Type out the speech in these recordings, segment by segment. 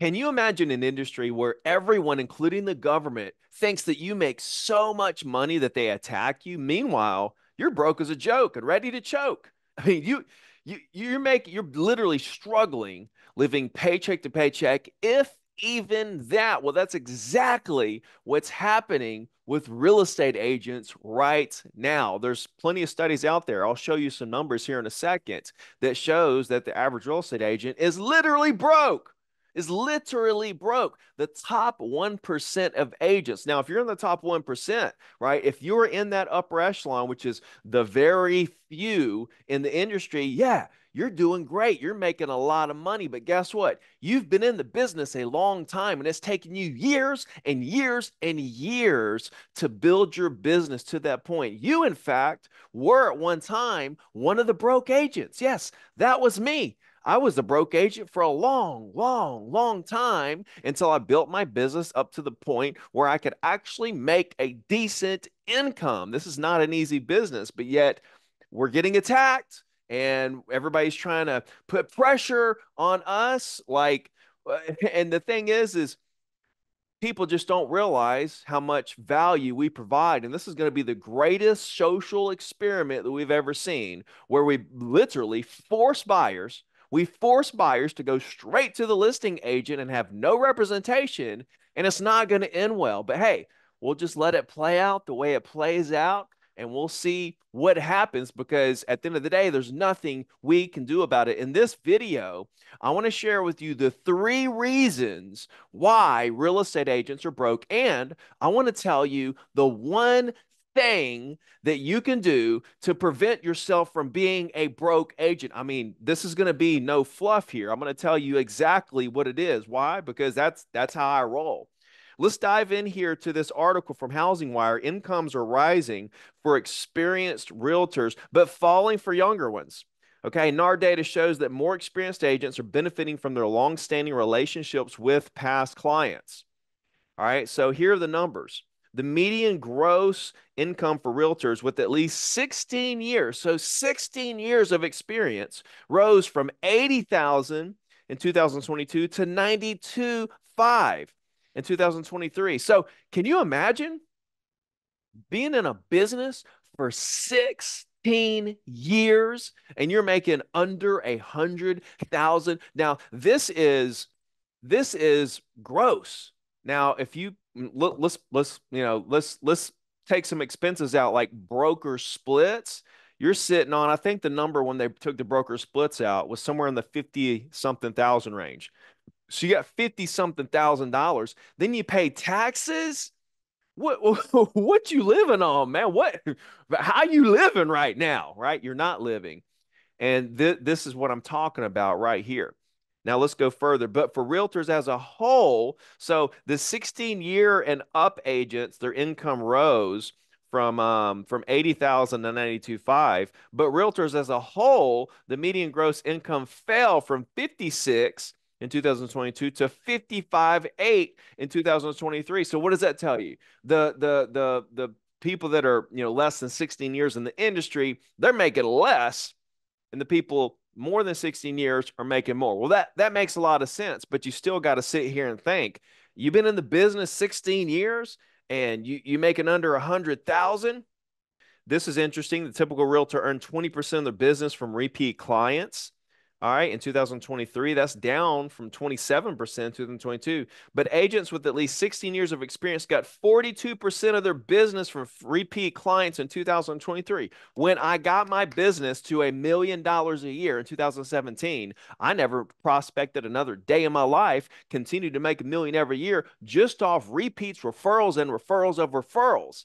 Can you imagine an industry where everyone, including the government, thinks that you make so much money that they attack you? Meanwhile, you're broke as a joke and ready to choke. I mean, you you you're making you're literally struggling living paycheck to paycheck, if even that. Well, that's exactly what's happening with real estate agents right now. There's plenty of studies out there. I'll show you some numbers here in a second that shows that the average real estate agent is literally broke is literally broke. The top 1% of agents. Now, if you're in the top 1%, right, if you're in that upper echelon, which is the very few in the industry, yeah, you're doing great. You're making a lot of money. But guess what? You've been in the business a long time and it's taken you years and years and years to build your business to that point. You, in fact, were at one time one of the broke agents. Yes, that was me. I was a broke agent for a long, long, long time until I built my business up to the point where I could actually make a decent income. This is not an easy business, but yet we're getting attacked and everybody's trying to put pressure on us like uh, and the thing is is people just don't realize how much value we provide. And this is going to be the greatest social experiment that we've ever seen, where we literally force buyers we force buyers to go straight to the listing agent and have no representation, and it's not going to end well. But hey, we'll just let it play out the way it plays out, and we'll see what happens because at the end of the day, there's nothing we can do about it. In this video, I want to share with you the three reasons why real estate agents are broke. And I want to tell you the one thing that you can do to prevent yourself from being a broke agent. I mean, this is going to be no fluff here. I'm going to tell you exactly what it is. Why? Because that's that's how I roll. Let's dive in here to this article from Housing Wire. Incomes are rising for experienced realtors, but falling for younger ones. Okay, NAR data shows that more experienced agents are benefiting from their long-standing relationships with past clients. All right, so here are the numbers the median gross income for realtors with at least 16 years, so 16 years of experience, rose from 80,000 in 2022 to 92.5 in 2023. So, can you imagine being in a business for 16 years and you're making under a hundred thousand? Now, this is this is gross. Now, if you mm, let's let's you know let's let's take some expenses out like broker splits. You're sitting on i think the number when they took the broker splits out was somewhere in the 50 something thousand range. So you got 50 something thousand dollars. Then you pay taxes? What what you living on man? What how you living right now right? You're not living. And th- this is what i'm talking about right here now let's go further. But for realtors as a whole, so the 16 year and up agents, their income rose from um, from 80,000 to 92.5. But realtors as a whole, the median gross income fell from 56 in 2022 to 55.8 in 2023. So what does that tell you? The the the the people that are you know less than 16 years in the industry, they're making less, and the people more than 16 years are making more. Well, that that makes a lot of sense, but you still got to sit here and think. You've been in the business 16 years and you you making under a hundred thousand. This is interesting. The typical realtor earned 20% of their business from repeat clients. All right, in 2023, that's down from 27% in 2022. But agents with at least 16 years of experience got 42% of their business from repeat clients in 2023. When I got my business to a million dollars a year in 2017, I never prospected another day in my life, continued to make a million every year just off repeats, referrals, and referrals of referrals.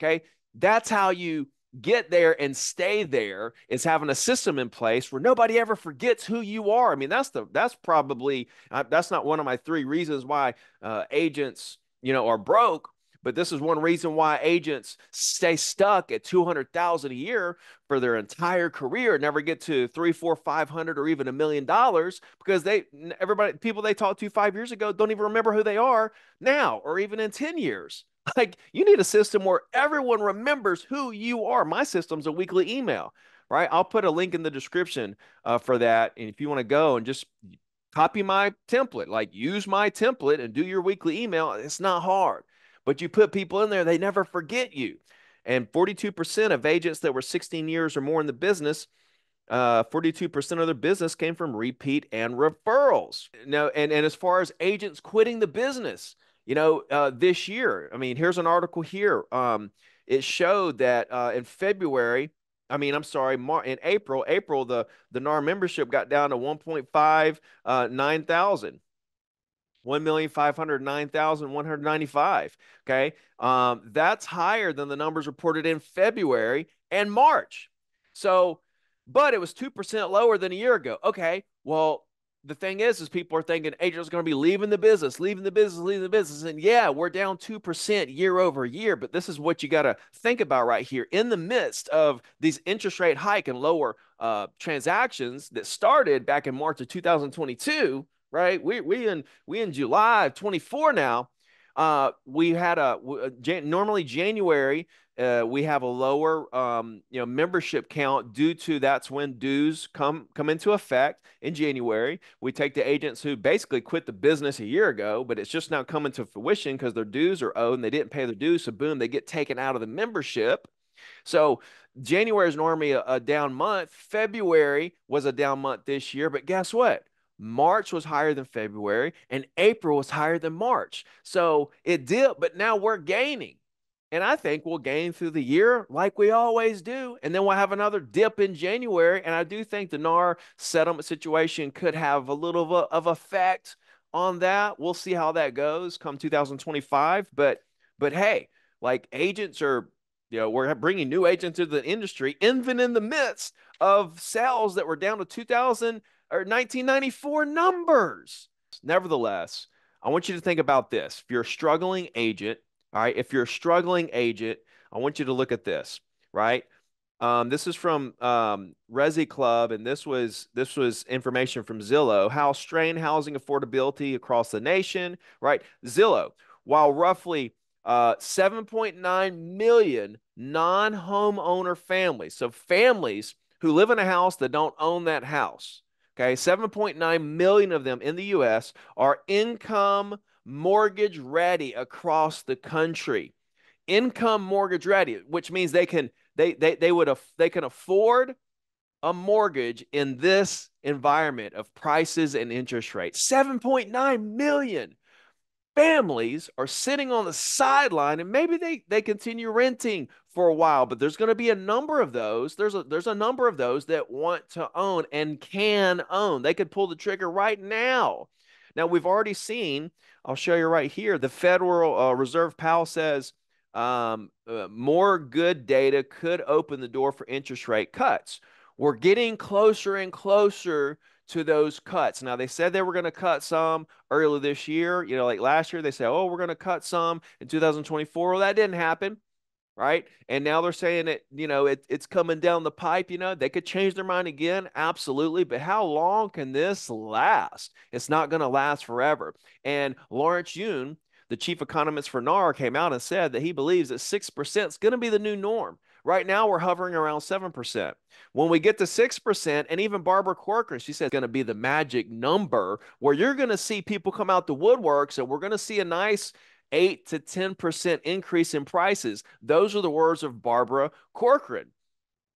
Okay, that's how you get there and stay there is having a system in place where nobody ever forgets who you are. I mean, that's the that's probably uh, that's not one of my three reasons why uh, agents you know are broke. But this is one reason why agents stay stuck at 200,000 a year for their entire career, never get to three, four, 500 or even a million dollars because they, everybody, people they talked to five years ago don't even remember who they are now or even in 10 years. Like you need a system where everyone remembers who you are. My system's a weekly email, right? I'll put a link in the description uh, for that. And if you want to go and just copy my template, like use my template and do your weekly email. It's not hard, but you put people in there, they never forget you. And 42% of agents that were 16 years or more in the business, uh, 42% of their business came from repeat and referrals. Now, and, and as far as agents quitting the business, you know, uh, this year, I mean, here's an article here. Um, it showed that uh, in February, I mean, I'm sorry, Mar- in April, April, the, the NAR membership got down to 1.5, uh, 9,000. 1,509,195. Okay. Um, that's higher than the numbers reported in February and March. So, but it was 2% lower than a year ago. Okay. Well, the thing is, is people are thinking are going to be leaving the business, leaving the business, leaving the business. And yeah, we're down 2% year over year. But this is what you got to think about right here. In the midst of these interest rate hike and lower uh, transactions that started back in March of 2022, right? We, we in, we in July of 24 now. Uh, we had a, a normally January uh, we have a lower um, you know membership count due to that's when dues come come into effect in January. We take the agents who basically quit the business a year ago, but it's just now coming to fruition because their dues are owed and they didn't pay their dues. So boom, they get taken out of the membership. So January is normally a, a down month. February was a down month this year, but guess what? March was higher than February and April was higher than March. So it dipped, but now we're gaining. And I think we'll gain through the year like we always do. And then we'll have another dip in January. And I do think the NAR settlement situation could have a little of, a, of effect on that. We'll see how that goes come 2025. But but hey, like agents are, you know, we're bringing new agents into the industry, even in the midst of sales that were down to 2000 or 1994 numbers. Nevertheless, I want you to think about this. If you're a struggling agent, all right. If you're a struggling agent, I want you to look at this, right? Um, this is from um, Resi Club, and this was this was information from Zillow. How strained housing affordability across the nation, right? Zillow, while roughly uh, 7.9 million non-homeowner families, so families who live in a house that don't own that house, okay, 7.9 million of them in the U.S. are income mortgage ready across the country. Income mortgage ready, which means they can they they they would they can afford a mortgage in this environment of prices and interest rates. 7.9 million families are sitting on the sideline and maybe they they continue renting for a while but there's going to be a number of those there's a there's a number of those that want to own and can own they could pull the trigger right now now we've already seen I'll show you right here. The Federal uh, Reserve Powell says um, uh, more good data could open the door for interest rate cuts. We're getting closer and closer to those cuts. Now, they said they were going to cut some earlier this year. You know, like last year, they said, oh, we're going to cut some in 2024. Well, that didn't happen right? And now they're saying it, you know, it, it's coming down the pipe. You know, they could change their mind again, absolutely. But how long can this last? It's not going to last forever. And Lawrence Yun, the chief economist for NAR, came out and said that he believes that 6% is going to be the new norm. Right now, we're hovering around 7%. When we get to 6%, and even Barbara Corcoran, she said, it's going to be the magic number where you're going to see people come out the woodworks and we're going to see a nice 8 to 10% increase in prices. Those are the words of Barbara Corcoran.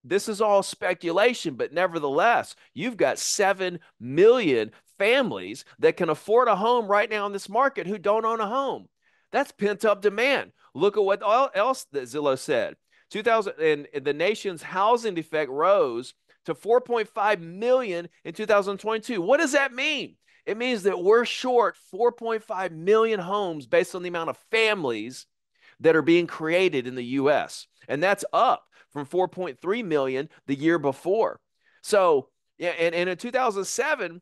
This is all speculation, but nevertheless, you've got 7 million families that can afford a home right now in this market who don't own a home. That's pent up demand. Look at what else that Zillow said. 2000 and the nation's housing defect rose to 4.5 million in 2022. What does that mean? It means that we're short 4.5 million homes based on the amount of families that are being created in the US. And that's up from 4.3 million the year before. So, yeah, and, and in 2007,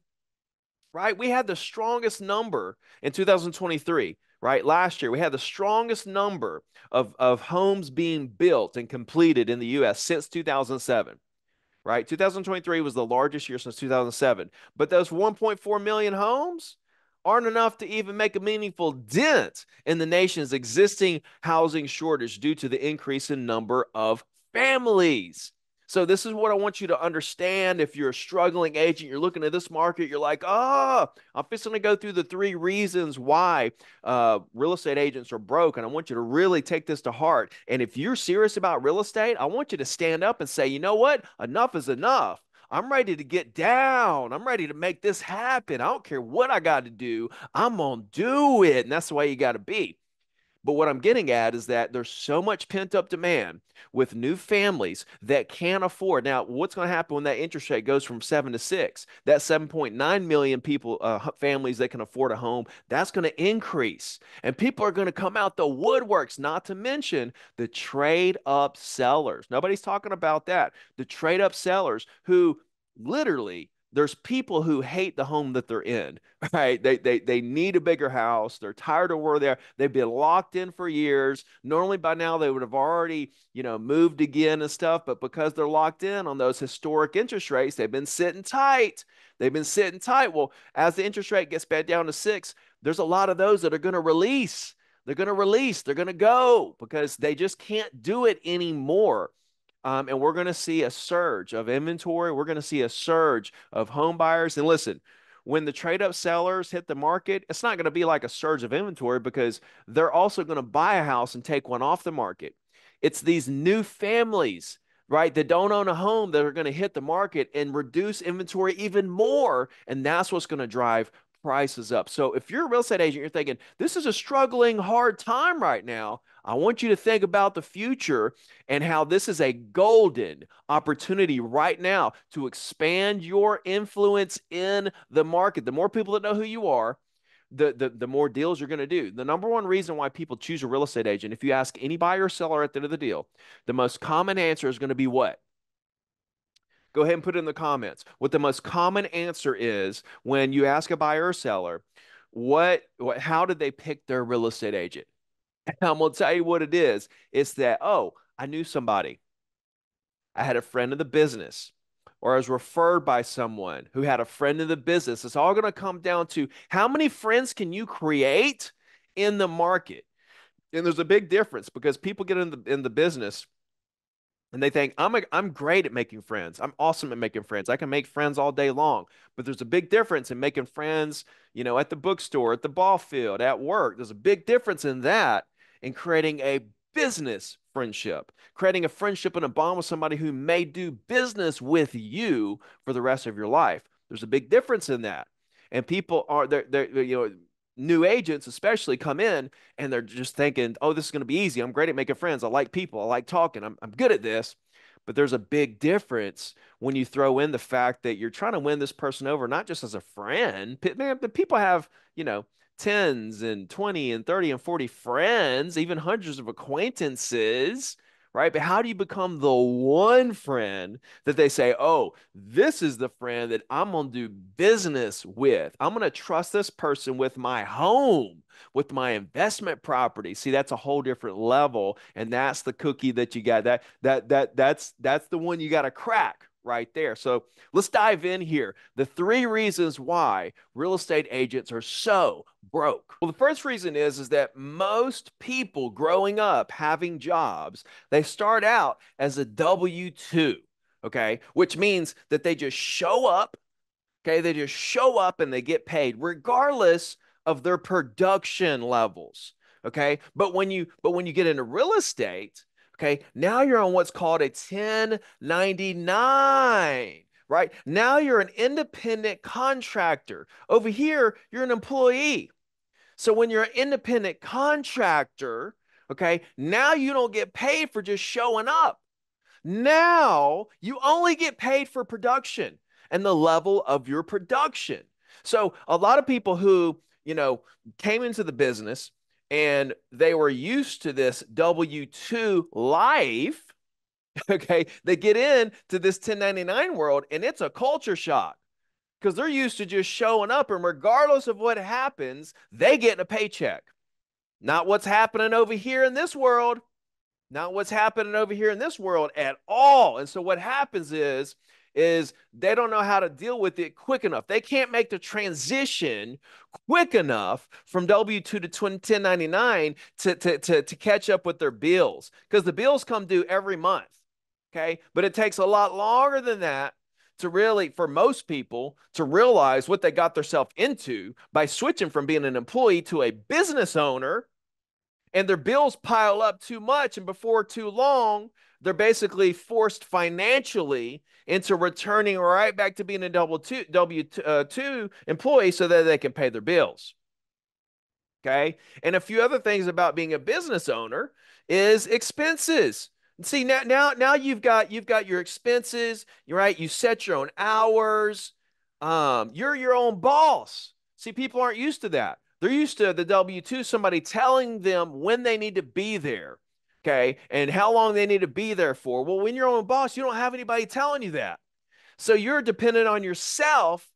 right, we had the strongest number in 2023, right? Last year, we had the strongest number of, of homes being built and completed in the US since 2007 right? 2023 was the largest year since 2007. But those 1.4 million homes aren't enough to even make a meaningful dent in the nation's existing housing shortage due to the increase in number of families. So this is what I want you to understand. If you're a struggling agent, you're looking at this market, you're like, oh, I'm just going to go through the three reasons why uh, real estate agents are broke. And I want you to really take this to heart. And if you're serious about real estate, I want you to stand up and say, you know what? Enough is enough. I'm ready to get down. I'm ready to make this happen. I don't care what I got to do. I'm going to do it. And that's the way you got to be. But what I'm getting at is that there's so much pent up demand with new families that can't afford. Now, what's going to happen when that interest rate goes from seven to six? That 7.9 million people, uh, families that can afford a home, that's going to increase. And people are going to come out the woodworks, not to mention the trade up sellers. Nobody's talking about that. The trade up sellers who literally there's people who hate the home that they're in, right? They, they, they need a bigger house. They're tired of where they're, they've been locked in for years. Normally by now they would have already, you know, moved again and stuff, but because they're locked in on those historic interest rates, they've been sitting tight. They've been sitting tight. Well, as the interest rate gets back down to six, there's a lot of those that are going to release. They're going to release. They're going to go because they just can't do it anymore. Um, and we're going to see a surge of inventory. We're going to see a surge of home buyers. And listen, when the trade up sellers hit the market, it's not going to be like a surge of inventory because they're also going to buy a house and take one off the market. It's these new families, right, that don't own a home that are going to hit the market and reduce inventory even more. And that's what's going to drive prices up. So if you're a real estate agent, you're thinking, this is a struggling, hard time right now. I want you to think about the future and how this is a golden opportunity right now to expand your influence in the market. The more people that know who you are, the, the, the more deals you're going to do. The number one reason why people choose a real estate agent, if you ask any buyer or seller at the end of the deal, the most common answer is going to be what? Go ahead and put it in the comments. What the most common answer is when you ask a buyer or seller, what, what how did they pick their real estate agent? I'm going to tell you what it is. It's that, oh, I knew somebody. I had a friend in the business, or I was referred by someone who had a friend in the business. It's all going to come down to how many friends can you create in the market? And there's a big difference because people get in the in the business and they think I'm a, I'm great at making friends. I'm awesome at making friends. I can make friends all day long. But there's a big difference in making friends, you know, at the bookstore, at the ball field, at work. There's a big difference in that in creating a business friendship, creating a friendship and a bond with somebody who may do business with you for the rest of your life. There's a big difference in that. And people are they're, they're you know new agents especially come in and they're just thinking, "Oh, this is going to be easy. I'm great at making friends. I like people. I like talking. I'm I'm good at this." But there's a big difference when you throw in the fact that you're trying to win this person over not just as a friend. Man, the people have, you know, tens and 20 and 30 and 40 friends, even hundreds of acquaintances, right? But how do you become the one friend that they say, oh, this is the friend that I'm going to do business with? I'm going to trust this person with my home, with my investment property. See, that's a whole different level. And that's the cookie that you got. That that that that's that's the one you got to crack right there. So let's dive in here. The three reasons why real estate agents are so broke. Well, the first reason is is that most people growing up having jobs, they start out as a W2, okay? Which means that they just show up, okay? They just show up and they get paid regardless of their production levels, okay? But when you but when you get into real estate, Okay. Now you're on what's called a 1099, right? Now you're an independent contractor. Over here, you're an employee. So when you're an independent contractor, okay, now you don't get paid for just showing up. Now you only get paid for production and the level of your production. So a lot of people who, you know, came into the business and they were used to this W 2 life. Okay. They get into this 1099 world and it's a culture shock because they're used to just showing up. And regardless of what happens, they get a paycheck. Not what's happening over here in this world. Not what's happening over here in this world at all. And so what happens is is they don't know how to deal with it quick enough. They can't make the transition quick enough from W 2 to 1099 to, to, to, to catch up with their bills because the bills come due every month. Okay. But it takes a lot longer than that to really, for most people, to realize what they got themselves into by switching from being an employee to a business owner. And their bills pile up too much. And before too long, they're basically forced financially into returning right back to being a double two, W uh, two employee so that they can pay their bills. Okay. And a few other things about being a business owner is expenses. See now, now, now you've got you've got your expenses. Right. You set your own hours. Um, you're your own boss. See, people aren't used to that. They're used to the W two, somebody telling them when they need to be there, okay, and how long they need to be there for. Well, when you're your own boss, you don't have anybody telling you that. So you're dependent on yourself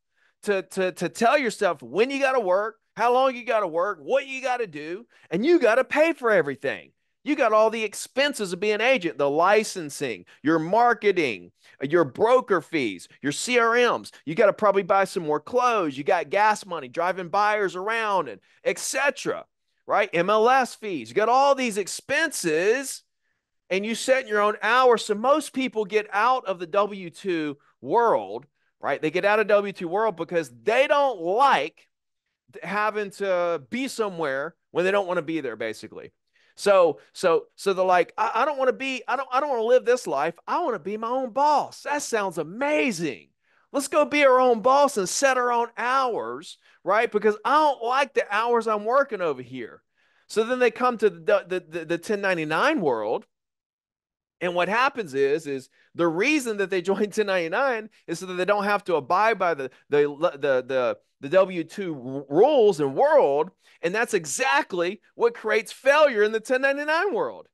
to to to tell yourself when you got to work, how long you got to work, what you got to do, and you got to pay for everything. You got all the expenses of being an agent, the licensing, your marketing, your broker fees, your CRMs. You got to probably buy some more clothes. You got gas money, driving buyers around and etc. Right? MLS fees. You got all these expenses and you set your own hours. So most people get out of the W2 world, right? They get out of W2 world because they don't like having to be somewhere when they don't want to be there, basically. So, so, so they're like, I, I don't want to be, I don't, I don't want to live this life. I want to be my own boss. That sounds amazing. Let's go be our own boss and set our own hours, right? Because I don't like the hours I'm working over here. So then they come to the, the, the, the 1099 world. And what happens is, is the reason that they join 1099 is so that they don't have to abide by the, the, the, the, the W 2 rules and world. And that's exactly what creates failure in the 1099 world.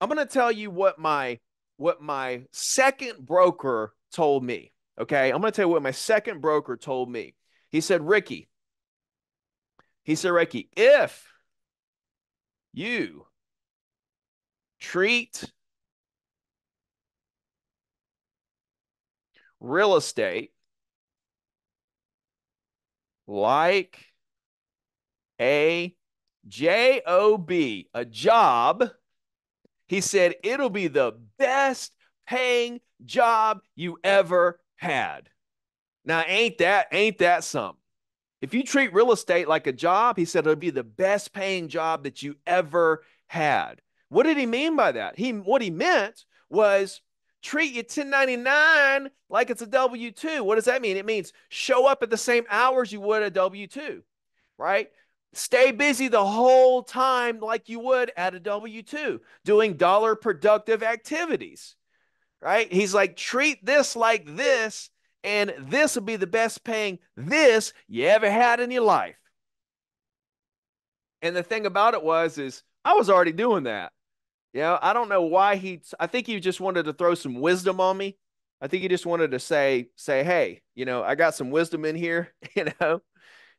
I'm going to tell you what my what my second broker told me. Okay. I'm going to tell you what my second broker told me. He said, Ricky, he said, Ricky, if you treat real estate like a job, a job. He said it'll be the best paying job you ever had. Now, ain't that ain't that something? If you treat real estate like a job, he said it'll be the best paying job that you ever had. What did he mean by that? He what he meant was treat you 1099 like it's a W 2. What does that mean? It means show up at the same hours you would a W 2, right? Stay busy the whole time like you would at a W 2, doing dollar productive activities, right? He's like, treat this like this, and this will be the best paying this you ever had in your life. And the thing about it was, is I was already doing that. Yeah, I don't know why he. I think he just wanted to throw some wisdom on me. I think he just wanted to say, say, hey, you know, I got some wisdom in here, you know,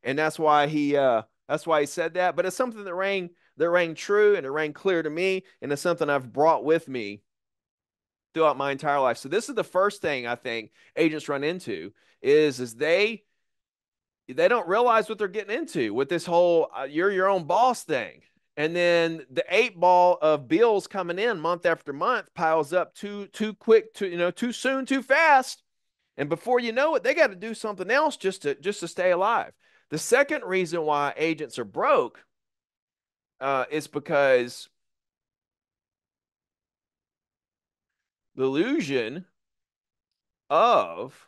and that's why he, uh, that's why he said that. But it's something that rang, that rang true, and it rang clear to me, and it's something I've brought with me throughout my entire life. So this is the first thing I think agents run into is, is they, they don't realize what they're getting into with this whole uh, you're your own boss thing. And then the eight ball of bills coming in month after month piles up too too quick, too you know, too soon, too fast. And before you know it, they got to do something else just to just to stay alive. The second reason why agents are broke uh, is because the illusion of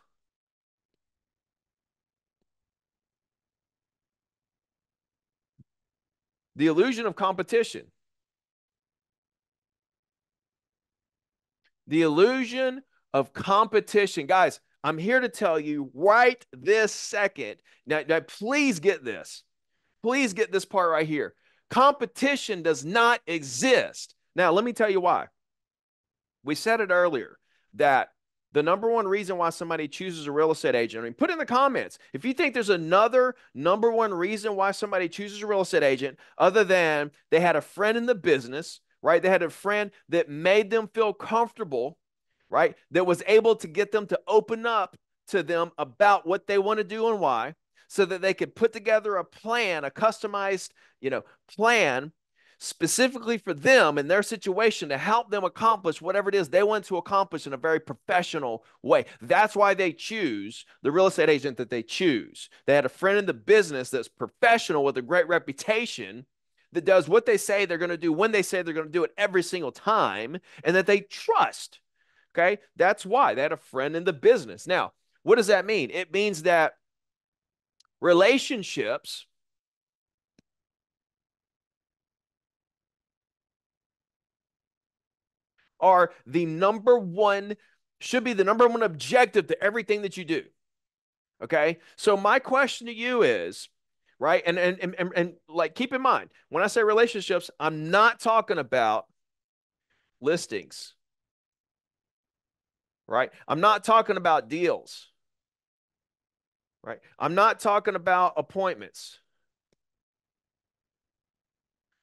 the illusion of competition. The illusion of competition. Guys, I'm here to tell you right this second. Now, now, please get this. Please get this part right here. Competition does not exist. Now, let me tell you why. We said it earlier that the number one reason why somebody chooses a real estate agent. I mean, put in the comments if you think there's another number one reason why somebody chooses a real estate agent other than they had a friend in the business, right? They had a friend that made them feel comfortable, right? That was able to get them to open up to them about what they want to do and why so that they could put together a plan, a customized, you know, plan specifically for them and their situation to help them accomplish whatever it is they want to accomplish in a very professional way. That's why they choose the real estate agent that they choose. They had a friend in the business that's professional with a great reputation that does what they say they're going to do when they say they're going to do it every single time and that they trust. Okay. That's why they had a friend in the business. Now, what does that mean? It means that relationships are the number one, should be the number one objective to everything that you do. Okay. So, my question to you is, right? And, and, and, and, and like, keep in mind, when I say relationships, I'm not talking about listings, right? I'm not talking about deals, right? I'm not talking about appointments.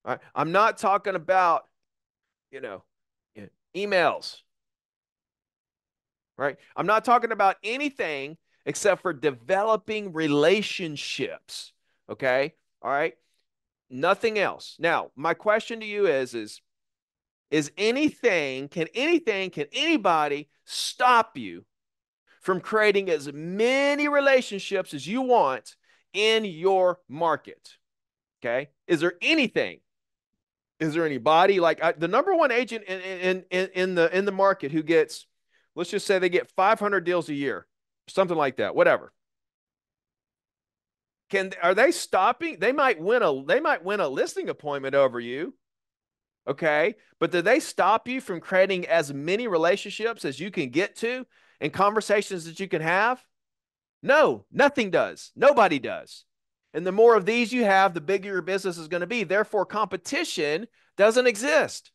Right? I'm not talking about, you know, emails. Right? I'm not talking about anything except for developing relationships. Okay? All right? Nothing else. Now, my question to you is is is anything can anything can anybody stop you from creating as many relationships as you want in your market? Okay? Is there anything is there anybody like I, the number one agent in, in in in the in the market who gets let's just say they get 500 deals a year something like that whatever. Can are they stopping? They might win a they might win a listing appointment over you okay? But do they stop you from creating as many relationships as you can get to and conversations that you can have? No nothing does. Nobody does and the more of these you have, the bigger your business is going to be. Therefore, competition doesn't exist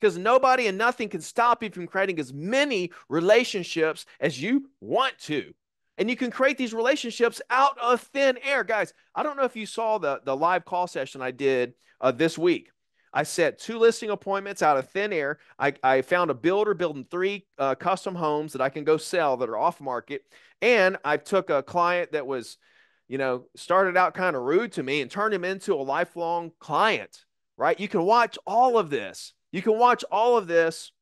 because nobody and nothing can stop you from creating as many relationships as you want to. And you can create these relationships out of thin air. Guys, I don't know if you saw the, the live call session I did uh, this week. I set two listing appointments out of thin air. I, I found a builder building three uh, custom homes that I can go sell that are off market. And I took a client that was you know, started out kind of rude to me and turned him into a lifelong client, right? You can watch all of this. You can watch all of this.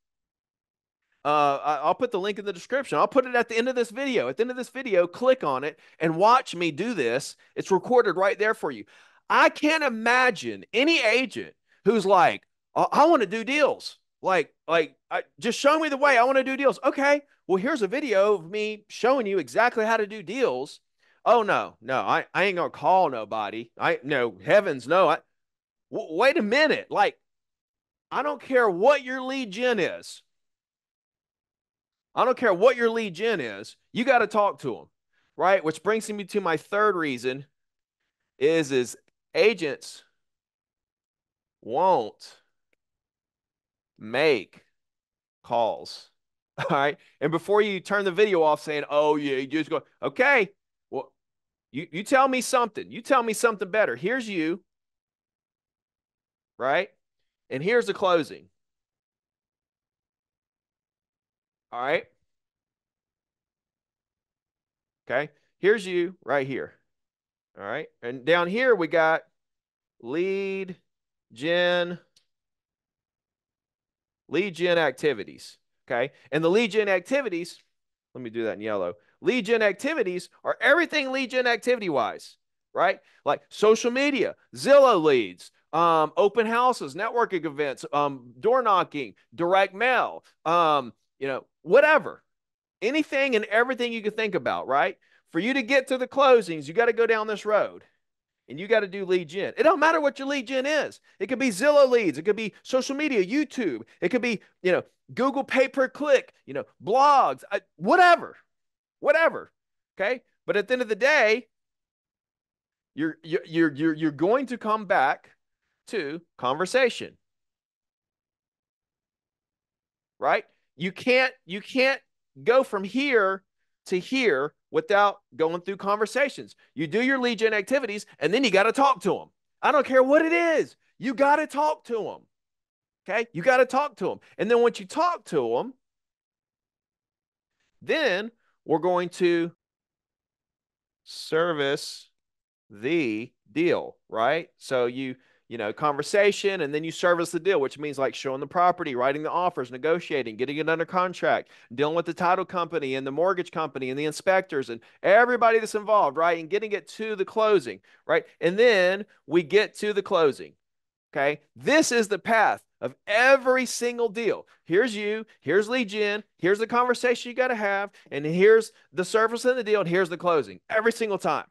Uh, I'll put the link in the description. I'll put it at the end of this video. At the end of this video, click on it and watch me do this. It's recorded right there for you. I can't imagine any agent who's like, I, I want to do deals. Like, like, I, just show me the way. I want to do deals. Okay. Well, here's a video of me showing you exactly how to do deals Oh no, no, I, I ain't gonna call nobody. I no heavens no. I w- wait a minute. Like, I don't care what your lead gen is. I don't care what your lead gen is. You got to talk to them, right? Which brings me to my third reason is is agents won't make calls. All right. And before you turn the video off saying, oh, yeah, you just go, okay, you you tell me something. You tell me something better. Here's you. Right? And here's the closing. All right? Okay? Here's you right here. All right? And down here we got lead gen lead gen activities. Okay? And the lead gen activities, let me do that in yellow lead gen activities are everything lead gen activity wise, right? Like social media, Zillow leads, um, open houses, networking events, um, door knocking, direct mail, um, you know, whatever, anything and everything you can think about, right? For you to get to the closings, you got to go down this road and you got to do lead gen. It don't matter what your lead gen is. It could be Zillow leads. It could be social media, YouTube. It could be, you know, Google pay per click, you know, blogs, uh, whatever, whatever. Okay. But at the end of the day, you're you're you're you're going to come back to conversation. Right? You can't you can't go from here to here without going through conversations. You do your gen activities and then you got to talk to them. I don't care what it is. You got to talk to them. Okay? You got to talk to them. And then once you talk to them, then we're going to service the deal, right? So you you know, conversation and then you service the deal, which means like showing the property, writing the offers, negotiating, getting it under contract, dealing with the title company and the mortgage company and the inspectors and everybody that's involved, right? And getting it to the closing, right? And then we get to the closing. Okay. This is the path of every single deal. Here's you, here's lead gen, here's the conversation you got to have, and here's the service of the deal, and here's the closing every single time.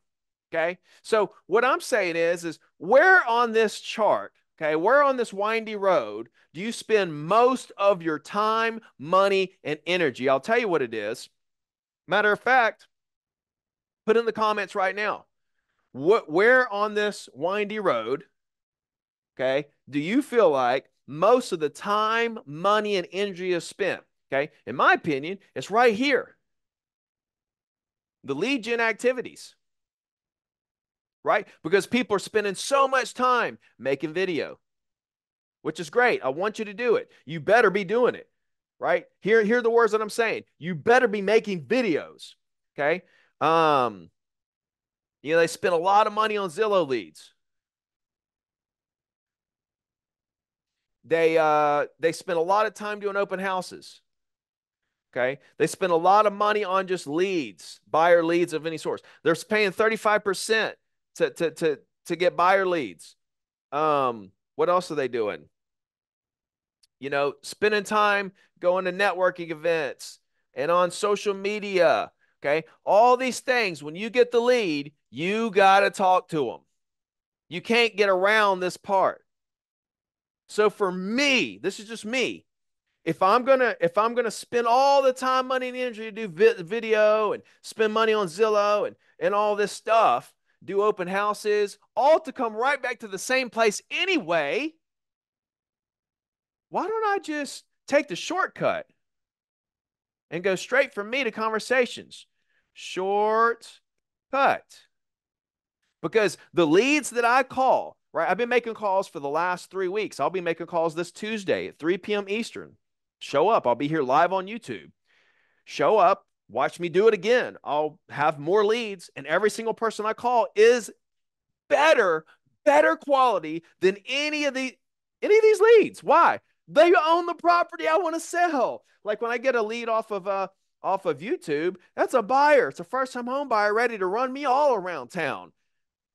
Okay. So what I'm saying is, is where on this chart, okay, where on this windy road do you spend most of your time, money, and energy? I'll tell you what it is. Matter of fact, put in the comments right now. What where on this windy road, okay, do you feel like most of the time, money, and energy is spent? Okay. In my opinion, it's right here. The lead gen activities right? Because people are spending so much time making video, which is great. I want you to do it. You better be doing it, right? Here are the words that I'm saying. You better be making videos, okay? Um, you know, they spend a lot of money on Zillow leads. They uh they spend a lot of time doing open houses. Okay. They spend a lot of money on just leads, buyer leads of any source. They're paying 35% to to to to get buyer leads. Um, what else are they doing? You know, spending time going to networking events and on social media. Okay. All these things, when you get the lead, you got to talk to them. You can't get around this part. So for me, this is just me. If I'm gonna if I'm gonna spend all the time, money, and energy to do vi- video and spend money on Zillow and and all this stuff, do open houses, all to come right back to the same place anyway. Why don't I just take the shortcut and go straight from me to conversations? Short cut. Because the leads that I call, right? I've been making calls for the last three weeks. I'll be making calls this Tuesday at 3 p.m. Eastern. Show up. I'll be here live on YouTube. Show up, Watch me do it again. I'll have more leads, and every single person I call is better, better quality than any of the any of these leads. Why? They own the property I want to sell. Like when I get a lead off of uh off of YouTube, that's a buyer. It's a first-time home buyer ready to run me all around town.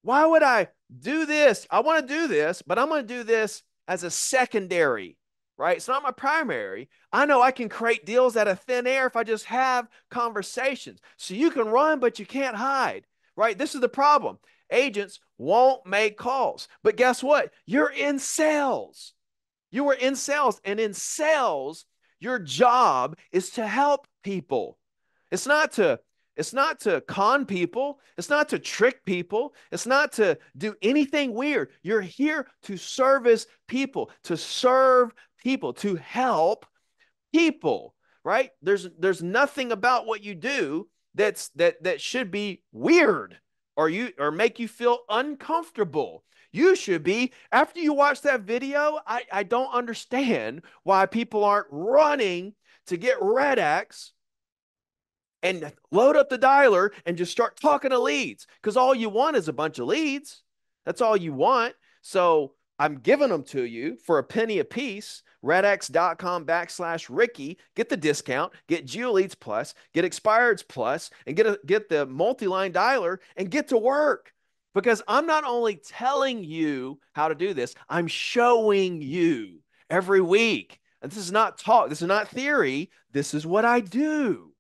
Why would I do this? I want to do this, but I'm going to do this as a secondary right? It's not my primary. I know I can create deals out of thin air if I just have conversations. So you can run, but you can't hide, right? This is the problem. Agents won't make calls. But guess what? You're in sales. You are in sales. And in sales, your job is to help people. It's not to it's not to con people. It's not to trick people. It's not to do anything weird. You're here to service people, to serve people, to help people, right? There's there's nothing about what you do that's that that should be weird or you or make you feel uncomfortable. You should be after you watch that video. I, I don't understand why people aren't running to get RedX and load up the dialer and just start talking to leads because all you want is a bunch of leads. That's all you want. So I'm giving them to you for a penny a piece. RedX.com backslash Ricky. Get the discount, get GeoLeads Plus, get Expireds Plus, and get a, get the multi-line dialer and get to work. Because I'm not only telling you how to do this, I'm showing you every week. And this is not talk, this is not theory. This is what I do.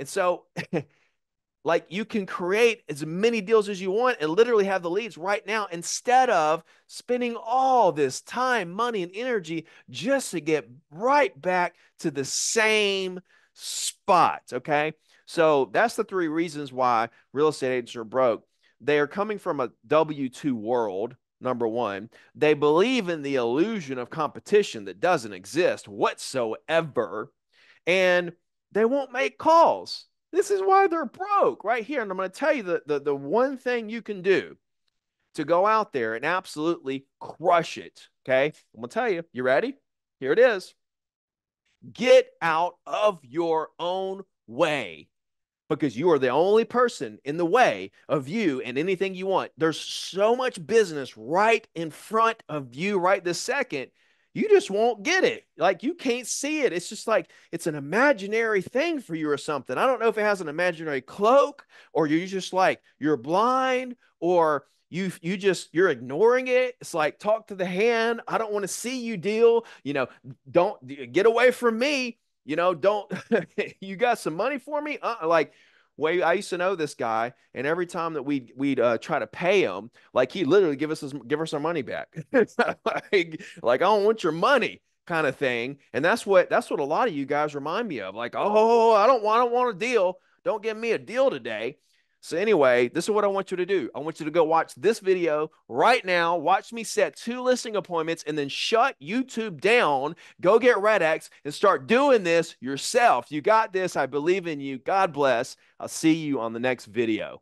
And so Like you can create as many deals as you want and literally have the leads right now instead of spending all this time, money, and energy just to get right back to the same spot. Okay. So that's the three reasons why real estate agents are broke. They are coming from a W 2 world, number one. They believe in the illusion of competition that doesn't exist whatsoever. And they won't make calls this is why they're broke right here. And I'm going to tell you the, the, the one thing you can do to go out there and absolutely crush it. Okay. I'm going to tell you, you ready? Here it is. Get out of your own way. because you are the only person in the way of you and anything you want. There's so much business right in front of you right this second. You just won't get it. Like you can't see it. It's just like it's an imaginary thing for you or something. I don't know if it has an imaginary cloak or you're just like you're blind or you you just you're ignoring it it's like talk to the hand i don't want to see you deal you know don't get away from me you know don't you got some money for me uh, like way I used to know this guy, and every time that we'd we'd uh, try to pay him, like he literally give us his, give us our money back. like, like I don't want your money kind of thing. And that's what that's what a lot of you guys remind me of. Like, oh, I don't want I don't want a deal. Don't give me a deal today. So anyway, this is what I want you to do. I want you to go watch this video right now. Watch me set two listing appointments and then shut YouTube down. Go get RedX and start doing this yourself. You got this. I believe in you. God bless. I'll see you on the next video.